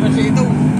Mas aí não.